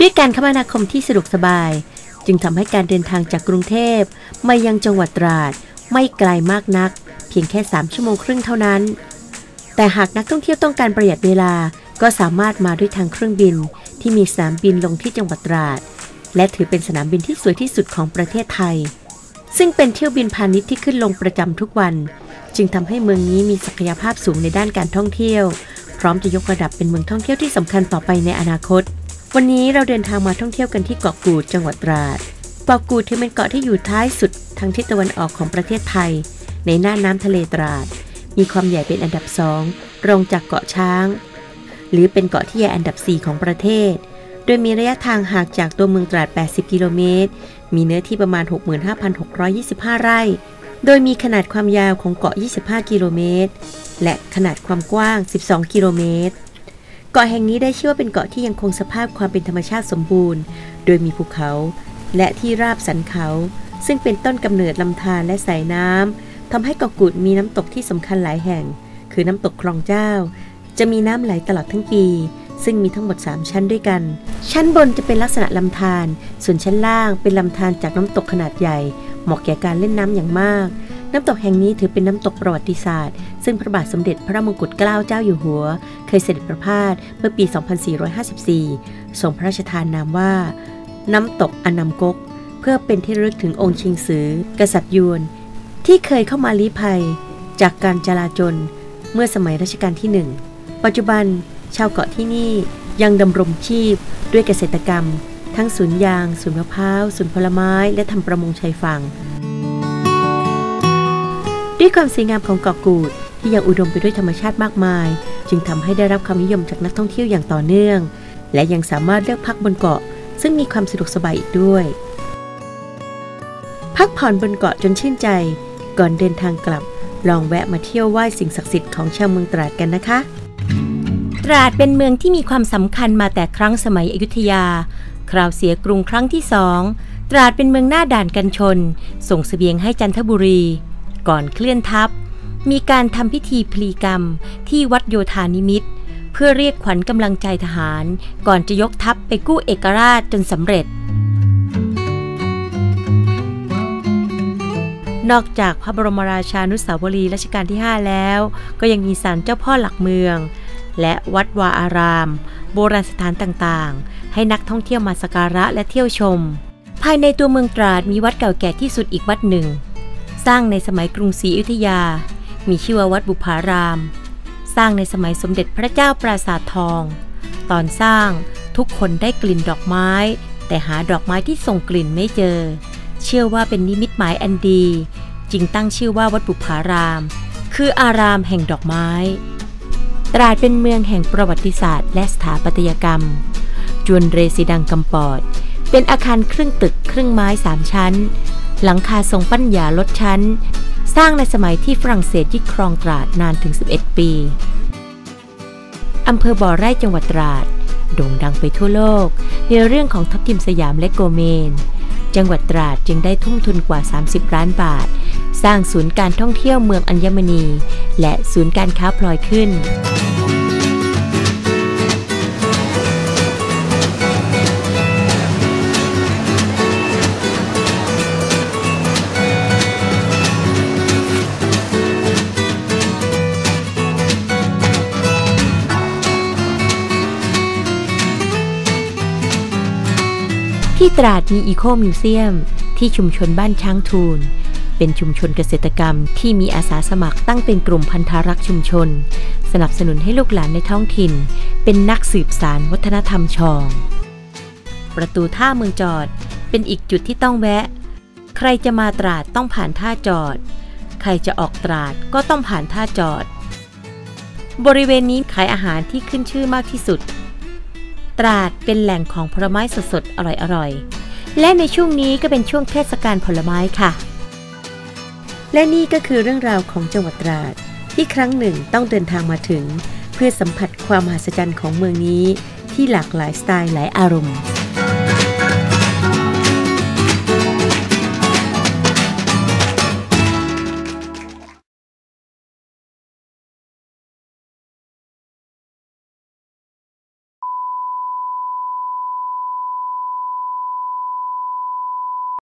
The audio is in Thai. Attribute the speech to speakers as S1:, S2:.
S1: ด้วยการคมนาคมที่สะดวกสบาย จึงทำให้การเดินทางจากกรุงเทพมายังจังหวัดตราด ไม่ไกลมากนัก เพียงแค่ 3 ชั่วโมงครึ่งเท่านั้น แต่หากนักท่องเที่ยวต้องการประหยัดเวลาก็สามารถมาด้วยทางเครื่องบิน ที่มีสนามบินลงที่จังหวัดตราด และถือเป็นสนามบินที่สวยที่สุดของประเทศไทย ซึ่งเป็นเที่ยวบินพาณิชย์ที่ขึ้นลงประจำทุกวัน จึงทำให้เมืองนี้มีศักยภาพสูงในด้านการท่องเที่ยว พร้อมจะยกระดับเป็นเมืองท่องเที่ยวที่สำคัญต่อไปในอนาคต วันนี้เราเดินทางมาท่องเที่ยวกันที่เกาะกูดจังหวัดตราดเกาะกูดถือเป็นเกาะที่อยู่ท้ายสุดทางทิศตะวันออกของประเทศไทย ในหน้าน้ำทะเลตราด มีความใหญ่เป็นอันดับสองรองจากเกาะช้าง หรือเป็นเกาะที่ใหญ่อันดับ 4 ของประเทศ โดยมีระยะทางห่างจากตัวเมืองตราด 80 กิโลเมตร มีเนื้อที่ประมาณ 65,625 ไร่ โดยมีขนาดความยาวของเกาะ 25 กิโลเมตร และขนาดความกว้าง 12 กิโลเมตร เกาะแห่งนี้ได้ชื่อว่าเป็นเกาะที่ยังคงสภาพความเป็นธรรมชาติสมบูรณ์ โดยมีภูเขา และที่ราบสันเขา ซึ่งเป็นต้นกำเนิดลำธารและสายน้ำทำให้เกาะกูดมีน้ำตกที่สำคัญหลายแห่ง คือน้ำตกคลองเจ้า จะมีน้ำไหลตลอดทั้งปี ซึ่งมีทั้งหมด 3 ชั้นด้วยกัน ชั้นบนจะเป็นลักษณะลำธารส่วนชั้นล่างเป็นลำธารจากน้ำตกขนาดใหญ่ เหมาะแก่การเล่นน้ำอย่างมาก น้ำตกแห่งนี้ถือเป็นน้ำตกประวัติศาสตร์ ซึ่งพระบาทสมเด็จพระมงกุฎเกล้าเจ้าอยู่หัว เคยเสด็จประพาสเมื่อปี 2454ทรงพระราชทานนามว่า น้ำตกอนามกก เพื่อเป็นที่ระลึกถึงองค์ชิงซือกษัตริย์ยวน ที่เคยเข้ามาลี้ภัย จากการจลาจลเมื่อสมัยรัชกาลที่หนึ่งปัจจุบันชาวเกาะที่นี่ยังดำรงชีพด้วยเกษตรกรรม ทั้งสวนยางสวนมะพร้าวสวนผลไม้ และทำประมงชายฝั่ง ด้วยความสวยงามของเกาะกูดที่ยังอุดมไปด้วยธรรมชาติมากมาย จึงทำให้ได้รับความนิยมจากนักท่องเที่ยวอย่างต่อเนื่อง และยังสามารถเลือกพักบนเกาะ ซึ่งมีความสะดวกสบายอีกด้วย พักผ่อนบนเกาะจนชื่นใจ ก่อนเดินทางกลับ ลองแวะมาเที่ยวไหว้สิ่งศักดิ์สิทธิ์ของชาวเมืองตราดกันนะคะ ตราดเป็นเมืองที่มีความสำคัญมาแต่ครั้งสมัยอยุธยา คราวเสียกรุงครั้งที่สองตราดเป็นเมืองหน้าด่านกันชน ส่งเสบียงให้จันทบุรี ก่อนเคลื่อนทัพ มีการทำพิธีพลีกรรมที่วัดโยธานิมิต เพื่อเรียกขวัญกำลังใจทหาร ก่อนจะยกทัพไปกู้เอกราชจนสำเร็จ นอกจากพระบรมราชานุสาวรีย์รัชกาลที่ 5 แล้ว ก็ยังมีศาลเจ้าพ่อหลักเมือง และวัดวาอาราม โบราณสถานต่างๆ ให้นักท่องเที่ยวมาสักการะและเที่ยวชม ภายในตัวเมืองตราดมีวัดเก่าแก่ที่สุดอีกวัดหนึ่ง สร้างในสมัยกรุงศรีอยุธยา มีชื่อว่าวัดบุพาราม สร้างในสมัยสมเด็จพระเจ้าปราสาททอง ตอนสร้างทุกคนได้กลิ่นดอกไม้ แต่หาดอกไม้ที่ส่งกลิ่นไม่เจอ เชื่อว่าเป็นนิมิตหมายอันดี จึงตั้งชื่อว่าวัดบุพาราม คืออารามแห่งดอกไม้ ตราดเป็นเมืองแห่งประวัติศาสตร์ และสถาปัตยกรรม จวนเรซิดังกำปอด เป็นอาคารครึ่งตึกครึ่งไม้สามชั้น หลังคาทรงปัญญาลดชั้น สร้างในสมัยที่ฝรั่งเศสยึดครองตราดนานถึง 11 ปีอำเภอบ่อไร่จังหวัดตราด โด่งดังไปทั่วโลก ในเรื่องของทัพทิมสยามและโกเมน จังหวัดตราดจึงได้ทุ่มทุนกว่า 30 ล้านบาท สร้างศูนย์การท่องเที่ยวเมืองอัญมณี และศูนย์การค้าพลอยขึ้นที่ตราดมีอีโคมิวเซียม ที่ชุมชนบ้านช้างทูล เป็นชุมชนเกษตรกรรมที่มีอาสาสมัครตั้งเป็นกลุ่มพันธารักษ์ชุมชน สนับสนุนให้ลูกหลานในท้องถิ่น เป็นนักสืบสารวัฒนธรรมชอง ประตูท่าเมืองจอด เป็นอีกจุดที่ต้องแวะ ใครจะมาตราดต้องผ่านท่าจอด ใครจะออกตราดก็ต้องผ่านท่าจอด บริเวณนี้ขายอาหารที่ขึ้นชื่อมากที่สุด ตราดเป็นแหล่งของผลไม้สดๆอร่อยๆและในช่วงนี้ก็เป็นช่วงเทศกาลผลไม้ค่ะ และนี่ก็คือเรื่องราวของจังหวัดตราด ที่ครั้งหนึ่งต้องเดินทางมาถึง เพื่อสัมผัสความมหัศจรรย์ของเมืองนี้ ที่หลากหลายสไตล์หลายอารมณ์